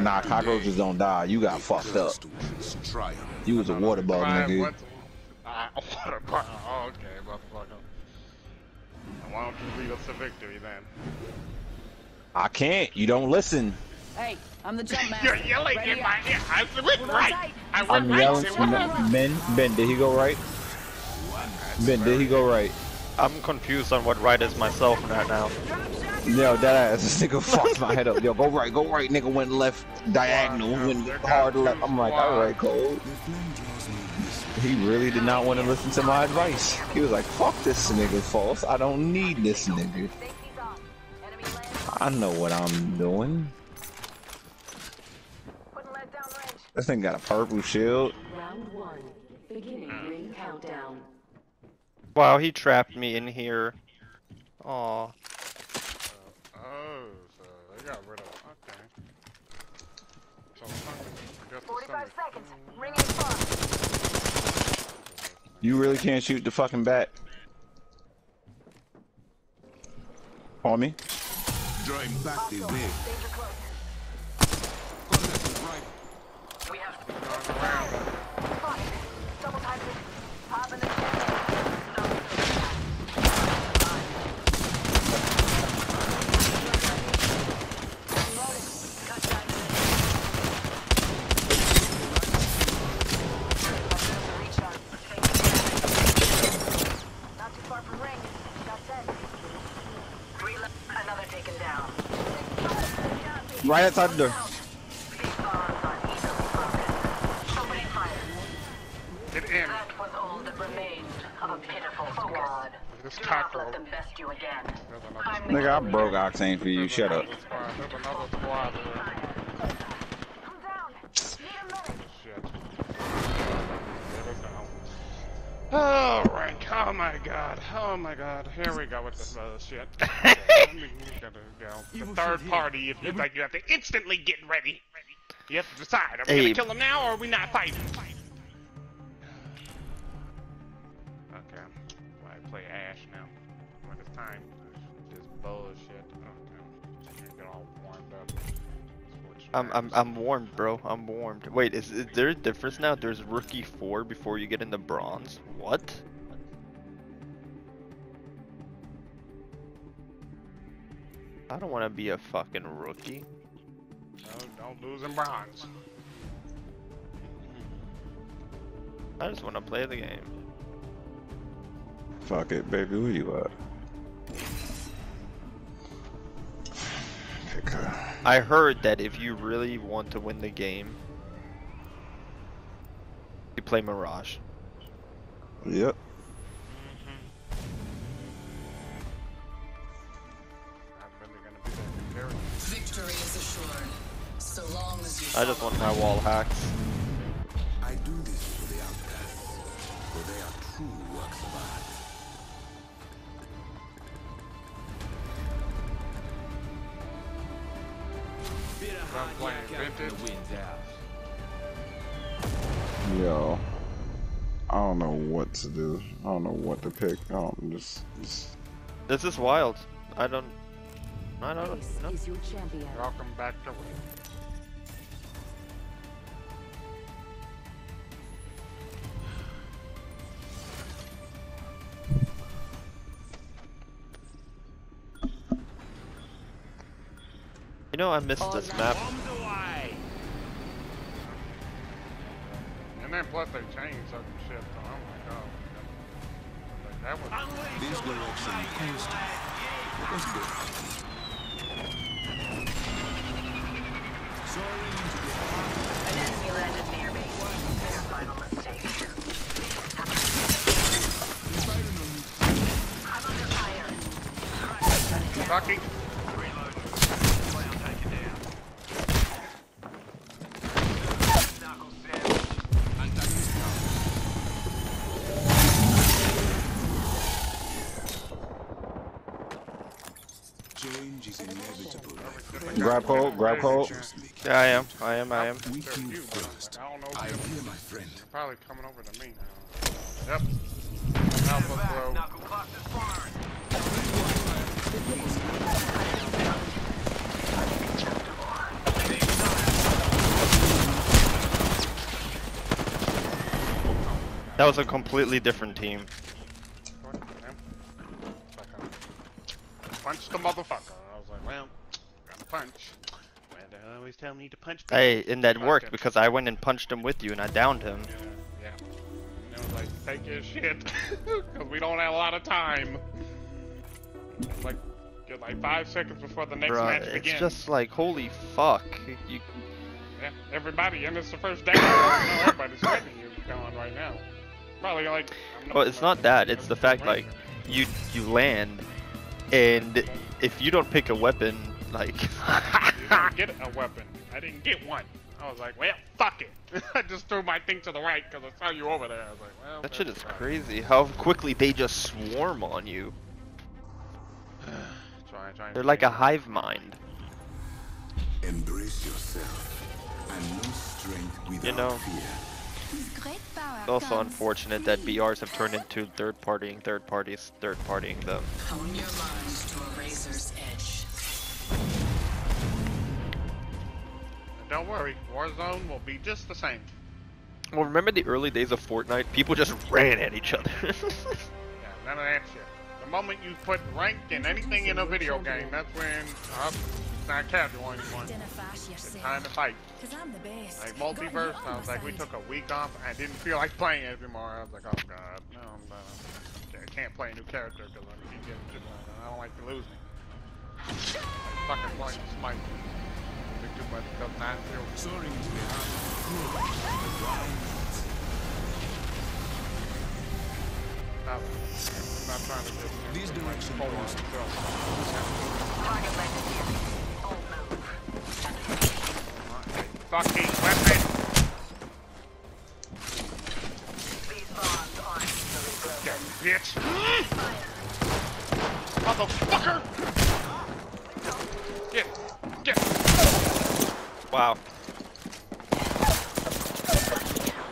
Nah, cockroaches don't die. You got fucked up. You was a water bug, nigga. I water bug. Oh, okay, motherfucker. Why don't you lead us to victory then? I can't. You don't listen. Hey, I'm the jump man. You're yelling Ready in my ear. I went right. I went I'm right. yelling. Say. Ben, Ben, did he go right? Ben, did he go right? I'm confused on what right is myself right now. Yo, that ass, this nigga fucked my head up. Yo, go right, go right. Nigga went left diagonal, went hard left. I'm like, all right, Cole. He really did not want to listen to my advice. He was like, fuck this nigga, false. I don't need this nigga. I know what I'm doing. This thing got a purple shield. Round one. Beginning ring countdown. Wow, he trapped me in here. Aw. Oh, so they got rid of. Okay. So, I guess the 45 summer- seconds. Ring is far. You really can't shoot the fucking bat. On me? Drawing back the wave. Danger close. Contact is right. We have Going around. spotted. Double time this. Pop in the Not too far from ring. Got set. Reload. Another taken down. Right outside the door. These bombs are easily broken. Opening fire. Get in. That was all that remained of a pitiful squad. This Do not let them best you again. There's another I'm the Nigga, I broke Octane for you. Shut up. There's another squad. There's another squad there. Down. Need a minute. Shit. Oh, rank. Oh my god. Oh my god. Here we go with this other shit. Let me gotta go. The third party, if you like, you have to instantly get ready. You have to decide: are we Hey. gonna kill him now, or are we not fighting? Okay. I play Ash now. When it's time. Just bullshit. Okay. You get all warmed up. Switch I'm I'm. I'm warmed, bro. I'm warmed. Wait, is, is there a difference now? There's rookie four before you get into bronze. What? I don't want to be a fucking rookie. Don't, don't lose in bronze. I just want to play the game. Fuck it, baby. Where you at? I heard that if you really want to win the game, you play Mirage. Yep. Not really gonna be that. Victory is assured. So long as you I just want my wall hacks. I don't know what to pick. I don't just, just This is wild. I don't. I don't know. is your champion. Welcome back to You know, I missed this map. And then plus they changed certain shit, that was. This direction coast. Let's go. An enemy landed near me. Their final mistake. I'm under fire. Rocky. Change is inevitable. Grab hold, grab hold. Yeah, I am. I am. I am. We can first. I am here, my friend. They're probably coming over to me That was a completely different team. Punch the motherfucker. I was like, well, gotta punch. Well, they uh, always tell me to punch. Hey, and that worked Fuck it. because I went and punched him with you and I downed him. Yeah, yeah. And I was like, take your shit, because we don't have a lot of time. Like, get like five seconds before the next Bruh, match it's begins. just like, holy fuck. You, Yeah, everybody, and it's the first day. everybody's fighting you going right now. Probably like. Well, it's not that. It's the fact, like, you you land, and if you don't pick a weapon, like, You didn't get a weapon. I didn't get one. I was like, well, fuck it. I just threw my thing to the right because I saw you over there. I was like, well. that shit is that's fine. crazy. How quickly they just swarm on you. Try, try They're like a hive mind. Embrace yourself and know strength without know, fear. With great power It's also comes unfortunate that. BRs have turned into third partying third parties, third partying them. Hone your mind to a razor's edge. Don't worry, Warzone will be just the same. Well, remember the early days of Fortnite? People just ran at each other. Yeah, none of that shit. The moment you put rank in anything in a video game, that's when uh, it's not casual anymore. Identify It's time to fight. Cause I'm the best. Like Got you MultiVersus, I was like, we took a week off. I didn't feel like playing it anymore. I was like, oh god, no, no, I can't play a new character because I keep getting, I don't like to lose me. Like fucking playing Smite. Big too much because I feel Soaring to the heights. I'm not trying to get These direction full on posts. myself. Target landed here. All move. Fucking weapon! These bonds aren't easily broken. Yeah, bitch! Motherfucker! Oh, get! Get! wow.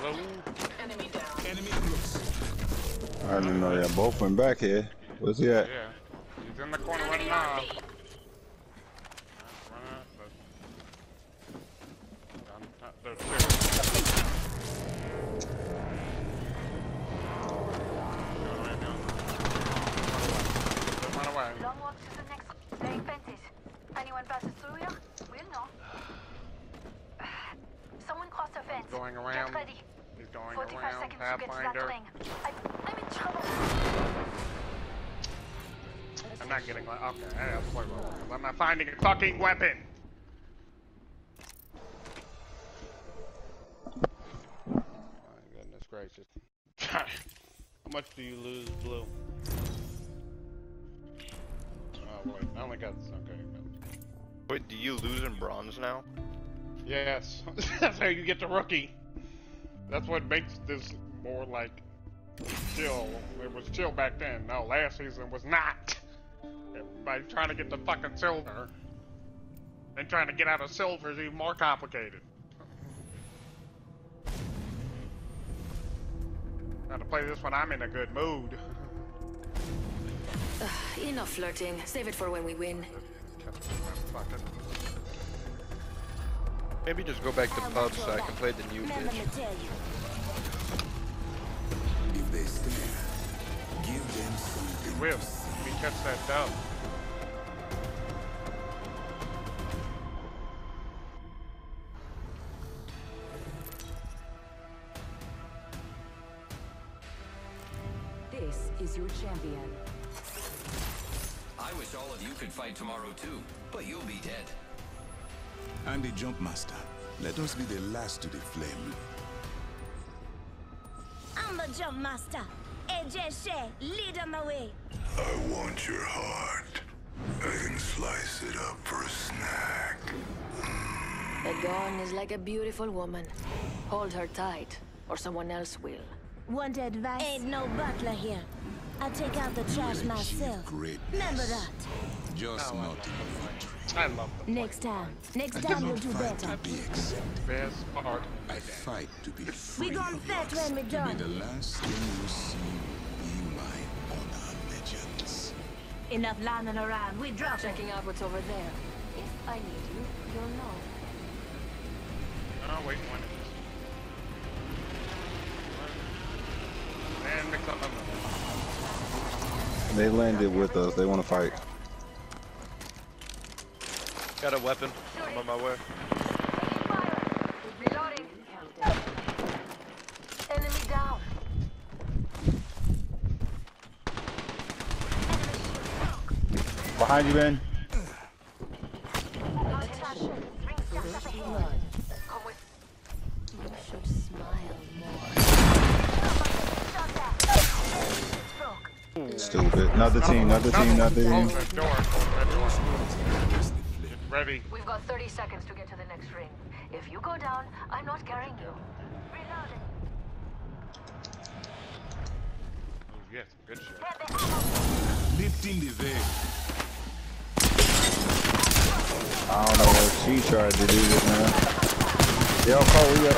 Hello? Enemy down. Enemy close. I didn't know that. Both went back here. Where's he at? Yeah. He's in the corner running off. Run out, but- there's two. Run away, run. Run away. Long walk to the next. Laying fences. Anyone passes through here? We'll know. Someone crossed the fence. Going around. Get ready. He's going 45 around. seconds to get to that Pathfinder. Getting like okay, I have to play well, 'cause I'm not finding a fucking weapon. My goodness gracious. How much do you lose, Blue? Oh wait, I only got okay. Wait, do you lose in bronze now? Yes, that's how you get the rookie. That's what makes this more like chill. It was chill back then. No, last season was not. Everybody trying to get the fucking silver. And trying to get out of silver is even more complicated. Gotta play this when I'm in a good mood. Enough flirting. Save it for when we win. Maybe just go back to pub so I can play the new bitch. If they stare, give them something. Will, we catch that dub. Your champion. I wish all of you could fight tomorrow too, but you'll be dead. And the jump master. Let us be the last to the flame. I'm the jump master. AJ Shea, lead on the way. I want your heart. I can slice it up for a snack. A gun is like a beautiful woman. Hold her tight, or someone else will. Want advice? Ain't no butler here. I'll take out the trash myself. Great. Remember that. Just Oh, I not love in I love the Next time. Next I time do you'll not do fight better. to be accepted. best part. I fight to be free. We gon' fetch when we Be done. the last thing you see. Be my honor legends. Enough lying around. We drop. Checking out what's over there. If I need you, you'll know. Oh, wait one. They landed with us. They want to fight. Got a weapon. I'm on my way. Behind you, Ben. Another team. Another team. Another team. Close that door. Close that door. Ready. We've got 30 seconds to get to the next ring. If you go down, I'm not carrying you. Reloading. Oh, yes, good shit. Lifting the veil. I don't know what she tried to do this, man. Yo, Cole, we got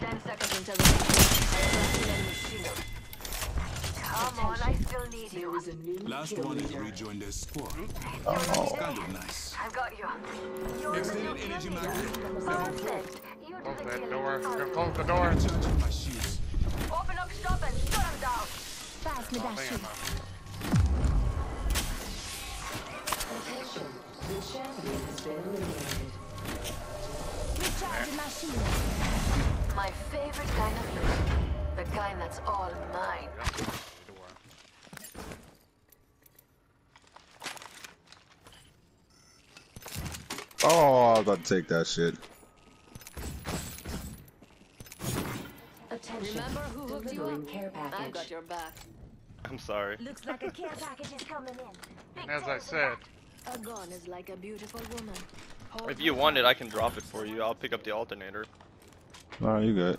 10 seconds until the next enemy shield. Come on, I still need you. Last one is rejoin their squad. Hmm? Oh. Kind of nice. I've got you. You're Extended energy mag. Perfect. You do Close the that door. Close the door. Recharging my shields. Open up shop and shut them down. Pass me that shit. Recharging my shield. My favorite kind of loot. The kind that's all mine. Oh, I was about to take that shit. Attention. Remember who hooked you up? I've got your back. I'm sorry. Looks like a care package is coming in. As I said, A gun is like a beautiful woman. Hold If you want it. I can drop it for you. I'll pick up the alternator. No, you good.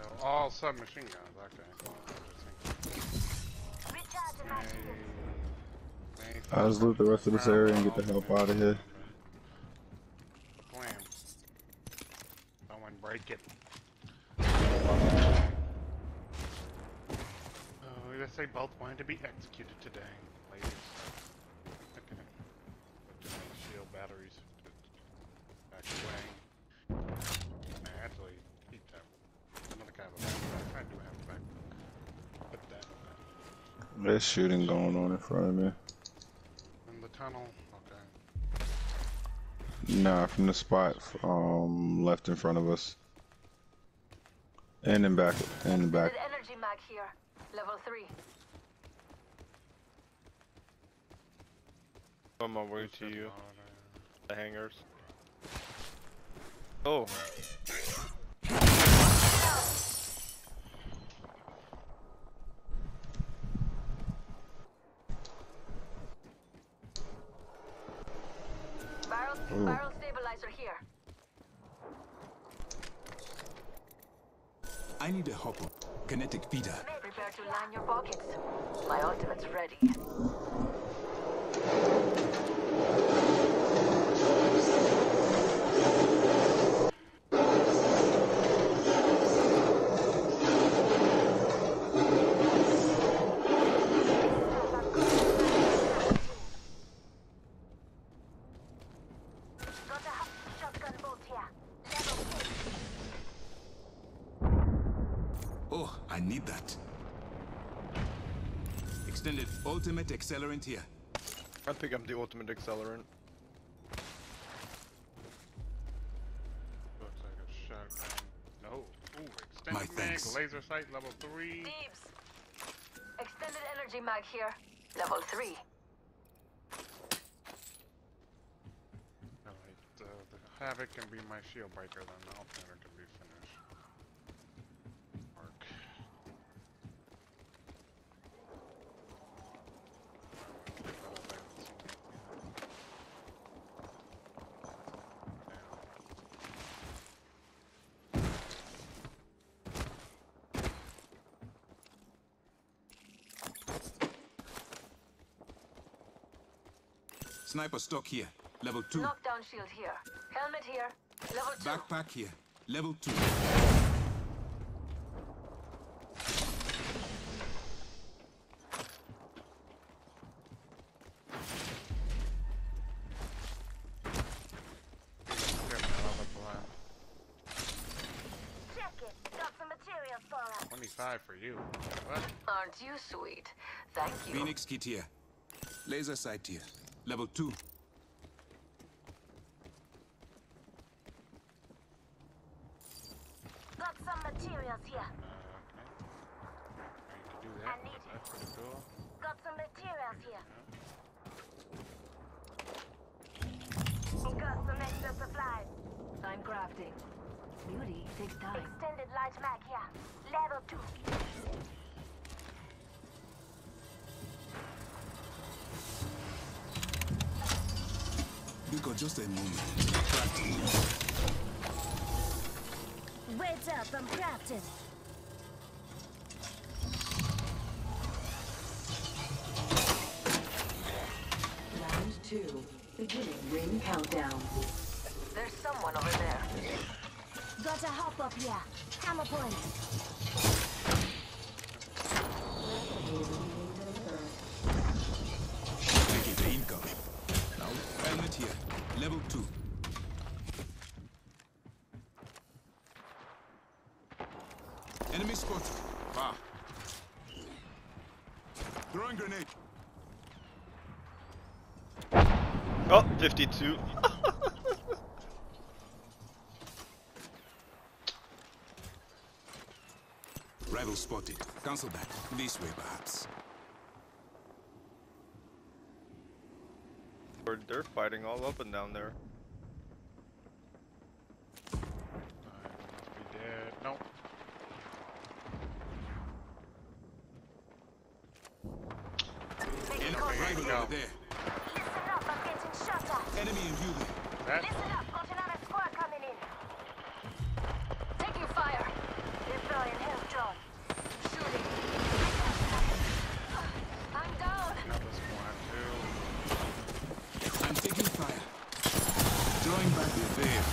uh, all submachine guns. Okay. Recharging my shield. May- I just loot the rest of this area and get the help out of here. Someone break it. Oh, we just say both wanted to be executed today, ladies. Okay. Shield batteries back away. Nah, actually, keep that. Another kind of backpack. I do have a backpack. Put that uh, There's shooting going on in front of me. in the tunnel. Okay. Nah, from the spot um left in front of us. And in back in the back. Extended energy mag here. Level 3. On my way to you. The hangars. Oh. Barrel, Ooh. I need a hopper. Kinetic feeder. Prepare to line your pockets. My ultimate's ready. Got a hot shotgun bolt here. Level six. Oh, I need that. Extended ultimate accelerant here. I'll pick up the ultimate accelerant. Looks like a shotgun. No. Ooh, My extended mag, thanks. laser sight, level 3. Thieves. Extended energy mag here. Level 3. Alright, uh, the Havoc can be my shield breaker, then the Alternator can be finished. Mark. Sniper stock here. Level 2. Knockdown shield here. Helmet here. Level 2. Backpack here. Level 2. Check it. Got some materials for us. 25 five for you. What? Aren't you sweet? Thank you. Phoenix kit here. Laser sight here. Level 2. Got some materials here. Uh, I can do I need That's pretty cool. Got some materials here. Uh-huh. Got some extra supplies. I'm crafting. Beauty takes time. Extended light mag here. Level 2. Nico, just a moment. Crafting. Wait up, I'm crafting. Round two. Beginning ring countdown. There's someone over there. Got a hop up here. Hammer point. Take it, incoming. Now, helmet here. Level 2. Enemy spotted. Ah. Throwing grenade. Oh, 52. Rival spotted. Cancel that. This way, perhaps. Or They're fighting all up and down there. Be dead. Nope. Enemy rival go. over there. Listen up, I'm getting shot at. Enemy in view. That Listen up, got another squad coming in. Taking fire. Deploying health drone. Shooting. I'm down. another squad too. I'm taking fire. Drawing back the veil.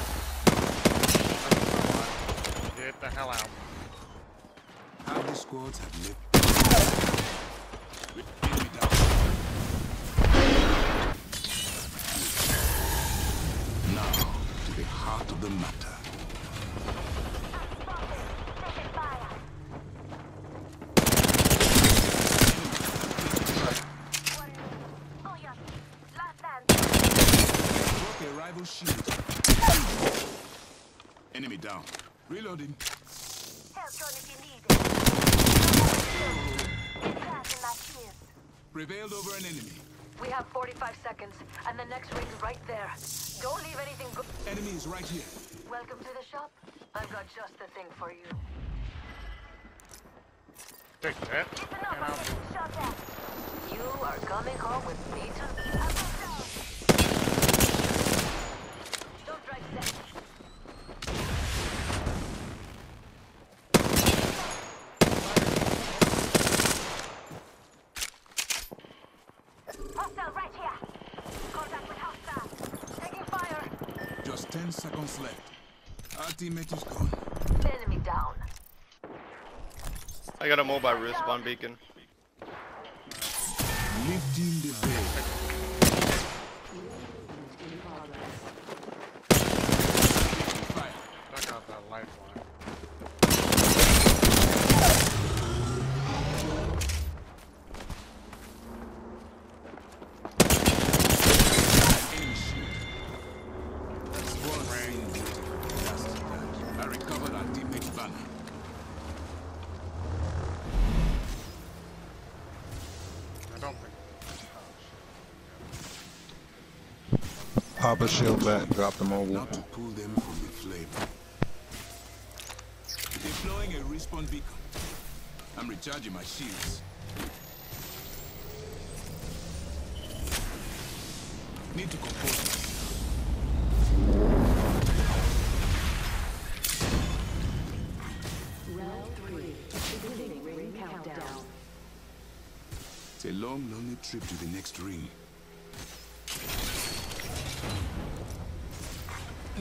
Get the hell out. Half the squads have lived. Enemy down. Now, to the heart of the matter. Taking fire. One. Oh, yeah. Last stand. Broke a rival shield. Enemy down. Reloading. Health drone if you need it. Get grass in my shields. Prevailed over an enemy. We have 45 seconds, and the next ring's right there. Don't leave anything good. Enemy is right here. Welcome to the shop. I've got just the thing for you. Take that. Listen up, And I'm I'll getting shot. You are coming home with me tonight. Up and down. Don't drag that. Hostile right here. Contact with hostile. Taking fire. Just 10 seconds left. Our teammate is gone. Enemy down. I got a mobile respawn beacon. Lifting Pop a shield back, drop the mobile. Now to pull them from the flame. Deploying a respawn beacon. I'm recharging my shields. Need to compose myself. Round three. Beginning ring countdown. It's a long, lonely trip to the next ring. Need to compose myself. Replicate coming down my Remember the logo. Oh, I couldn't leave so many treasures behind. I never quit. Never that. You know how to treat a lady.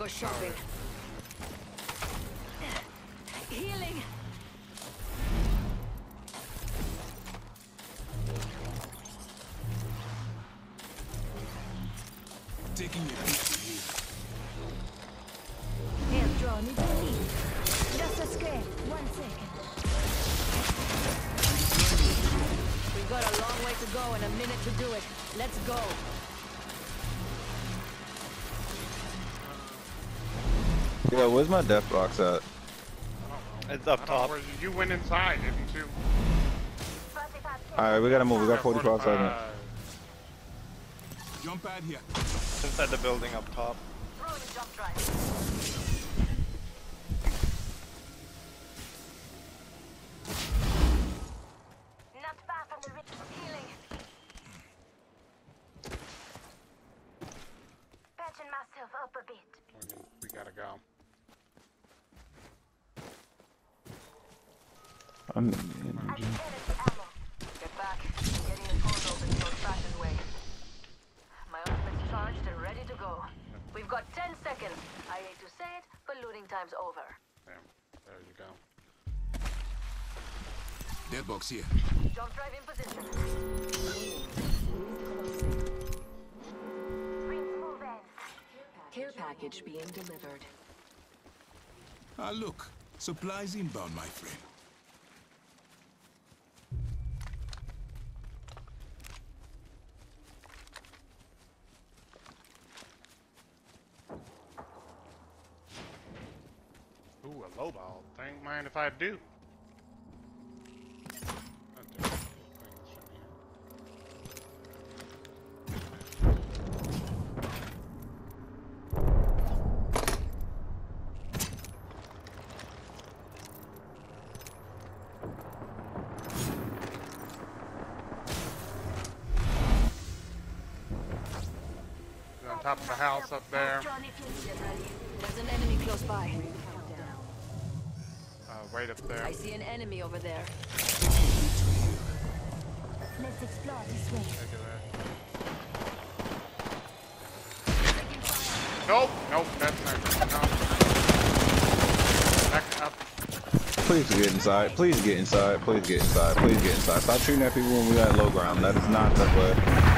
go shopping. Healing. Taking a peek here. Here, draw me to me. Just a scrape. One second. We've got a long way to go and a minute to do it. Let's go. Yeah, where's my death box at? It's up I don't top. know you went inside, didn't you? Alright, we gotta move. We got 45 seconds. Jump out here. Inside the building up top. Throwing jump drive. Not far from the rich healing. Patching myself up a bit. We gotta go. I'm, I need energy ammo. Get back. Getting the phones open the old-fashioned way. My ultimate's charged and ready to go. We've got 10 seconds. I hate to say it, but looting time's over. Damn. There you go. Dead box here. Jump drive in position. Rings moving. Care package being delivered. Ah, look. Supplies inbound, my friend. Ooh, a low ball. Think mind if I do. Top of the house up there. There's an enemy close by. Right up there. I see an enemy over there. Let's explore this way. Look at that. Nope, nope, that's not. No. Back up. please get inside. Please get inside. Please get inside. Please get inside. Stop shooting at people when we got low ground. That is not the way.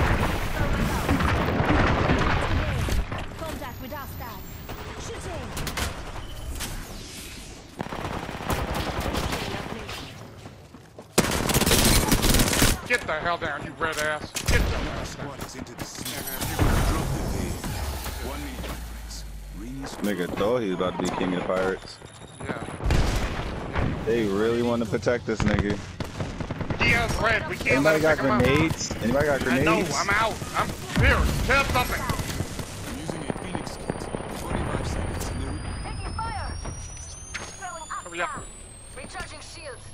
Thought he was about to be king of the pirates. Yeah. They really want to protect this nigga. Yeah, red. We can't Anybody let got him pick 'em up. grenades? Anybody got I grenades? know, I'm out. I'm here. Tell something. I'm using a Phoenix kit. 45 seconds. in the room. Taking fire! Throwing up Hurry up. Recharging shields.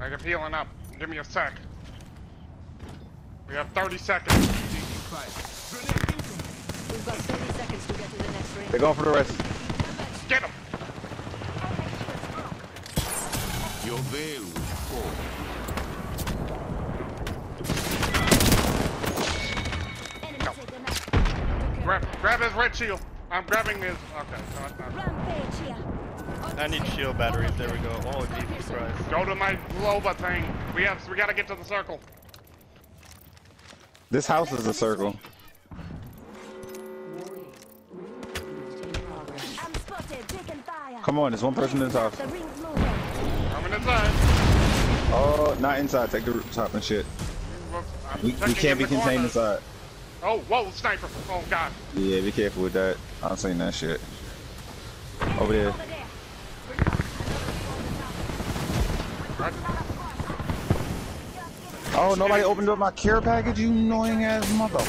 I am healing up. Give me a sec. We have 30 seconds. Taking fire. Grenade incoming. We've got 30 seconds to get to the next ring. They're going for the rest. Get him. Your veil will fall. Enemy taken out. Grab, grab his red shield. I'm grabbing his. Okay, no, it's not. Rampage here. I need shield batteries. There we go. Oh, Jesus Christ. Go to my Loba thing. We have. We gotta get to the circle. This house is a circle. Come on, there's one person in this house. The ring's. Coming inside. Oh, not inside. Take the rooftop and shit. I'm We, we can't be contained corner. inside. Oh, whoa, sniper. Oh, God. Yeah, be careful with that. I've seen that shit. Over there. Over there. Oh, nobody opened up my care package, you annoying ass mother.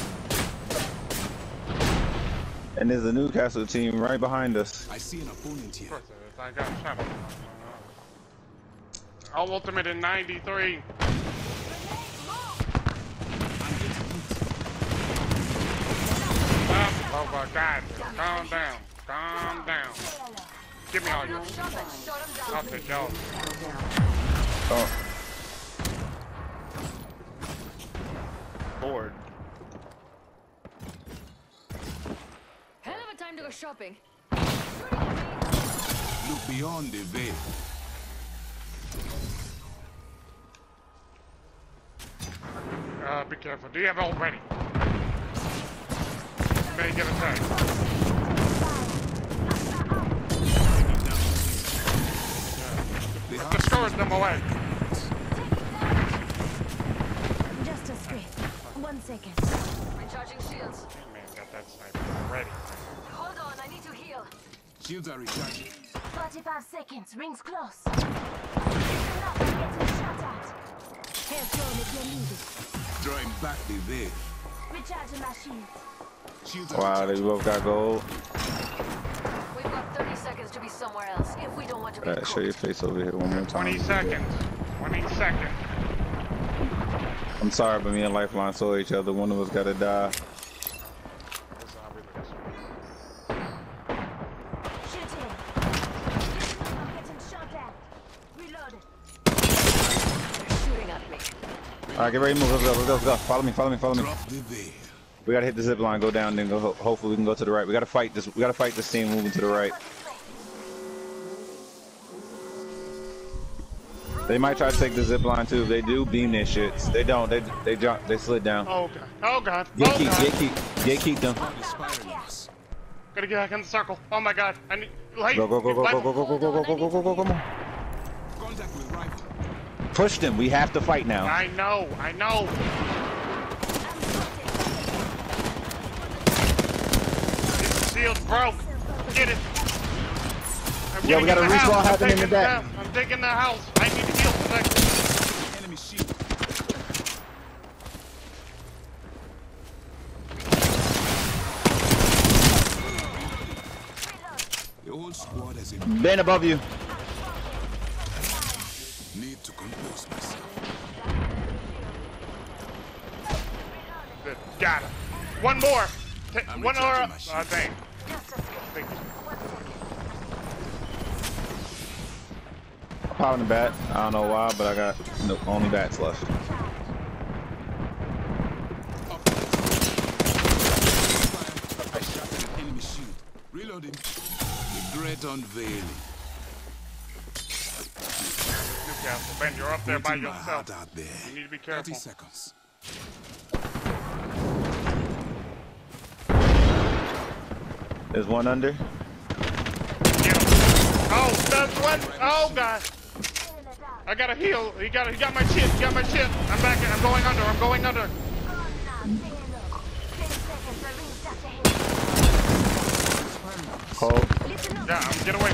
And there's a Newcastle team right behind us. I see an opponent here. I got shot. I'll ultimate in 93. Oh my god, calm down, calm down. Give me all your. Oh. Shopping. Look beyond the veil. Uh, be careful. Do you have ult ready? You may get attacked. Yeah. Discourage them away. Just a script. One second. Recharging shields. Man, got that sniper ready. Hold on, I need to heal. Shields are recharging. 45 seconds. Rings close. Listen up, I'm shot at. Hair thrown if you need it. Drawing back the veil. Recharging my shields. Shields wow, they both got gold. We've got 30 seconds to be somewhere else if we don't want to be Alright, show your face over here one more time. 20 seconds. 20 seconds. I'm sorry, but me and Lifeline saw each other. One of us gotta die. This is how we lose. Shooting. Listen up, I'm getting shot at. Reloaded. Shooting at me. Alright, get ready to move. Let's go, let's go, let's go. Follow me, follow me, follow me. drop the veil. We gotta hit the zip line, go down, then go. ho- Hopefully, we can go to the right. We gotta fight this. We gotta fight this team moving to the right. They might try to take the zip line too. If they do, beam their shits. They don't. They they jump. They slid down. Oh god. Oh god. Oh Gatekeep, god. gatekeep, gatekeep them. They're spiraling us. Gotta get back in the circle. Oh my god. I need. Light. Go go go go light- go go go go go go go go go go go. Contact with rifle. Push them. We have to fight now. I know. I know. This shield broke. Get it. I'm Yo, we got a in respawn happening in the taking back. I'm taking the house. I need to heal protection. Enemy shield. The whole squad has a Ben above you. One more. Ta- I'm one more. recharging Uh, my shield. Thank. I'm popping the bat. I don't know why, but I got no, only bats left. I shot at an enemy shield. Reloading. The great unveiling. Newcastle. Ben, you're up there by Putting my heart yourself. out there. You need to be 30 seconds. There's one under. Get him. Oh, that's one. Oh god. I gotta heal. He got. He got my shit. He got my shit. I'm back. I'm going under. I'm going under. Cold. Yeah, I'm get away.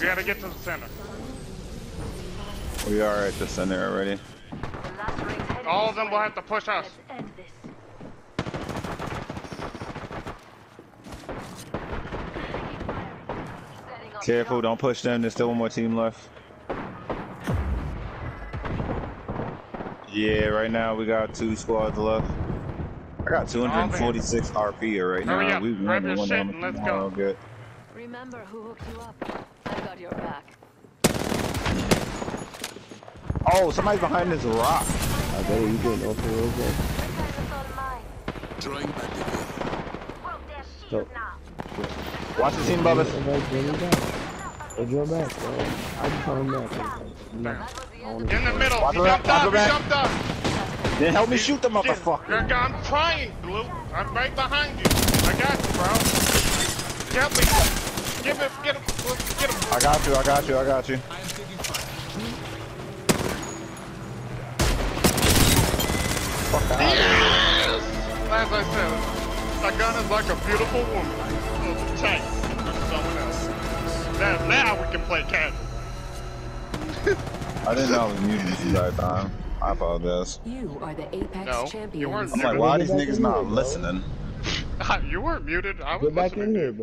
We gotta get to the center. We are at the center already. All of them will have to push us. End this. Careful, don't push them. There's still one more team left. Yeah, right now we got two squads left. I got 246 RP right Hurry now. up, We grab won your one shit down and let's go. Good. Remember who hooked you up. I got your back. Oh, somebody's behind this rock. I bet you didn't open it again. Drawing back the veil. Watch the scene above us. They draw back, bro. I just call him back. I'm not- I wanna- In the middle. Watch He jumped up. He jumped up. Then help me shoot the Get- motherfucker. I'm trying, Blue. I'm right behind you. I got you, bro. Help me. Give him. Get him. Get him. I got you, I got you, I got you. Taking fire. Yes! As I said, a gun is like a beautiful woman. So the tank is someone else. Now, now we can play casual. I didn't know I was muted this entire time. I apologize. You are the Apex No, you champions. weren't I'm like, why are these niggas not listening? you weren't muted. I was Get back listening in to here, bro.